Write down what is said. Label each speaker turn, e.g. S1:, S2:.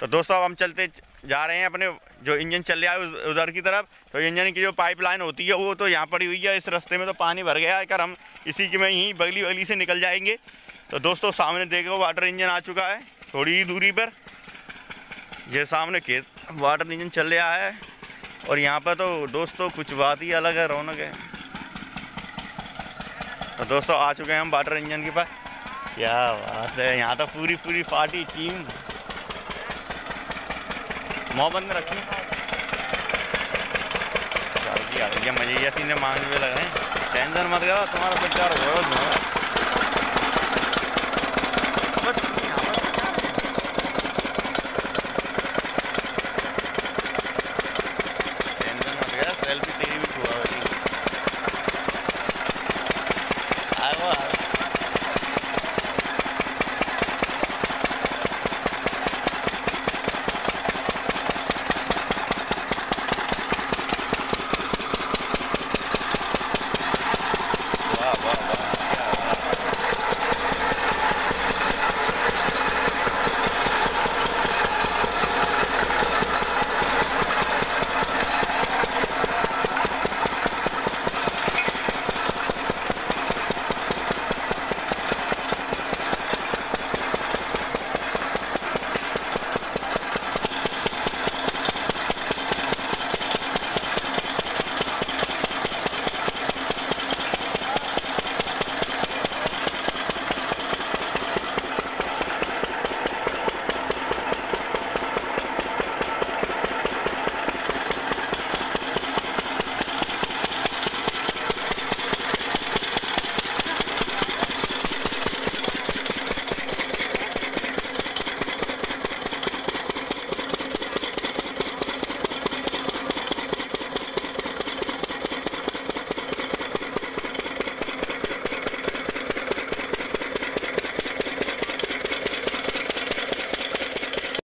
S1: तो दोस्तों, अब हम चलते जा रहे हैं अपने जो इंजन चल रहा है उधर की तरफ़। तो इंजन की जो पाइपलाइन होती है, वो तो यहाँ पड़ी हुई है। इस रास्ते में तो पानी भर गया है। कर हम इसी के में ही बगली बगली से निकल जाएँगे तो दोस्तों, सामने देखो वाटर इंजन आ चुका है थोड़ी ही दूरी पर। ये सामने खेत वाटर इंजन चल रहा है। और यहाँ पर तो दोस्तों, कुछ बात ही अलग है, रौनक है। तो दोस्तों, आ चुके हैं हम वाटर इंजन के पास। क्या बात है, यहाँ तो पूरी पूरी पार्टी टीम मोहब्बत में रखी मजे सीने मांगने में लग रहे हैं टेंशन मत करो तुम्हारा प्रचार बहुत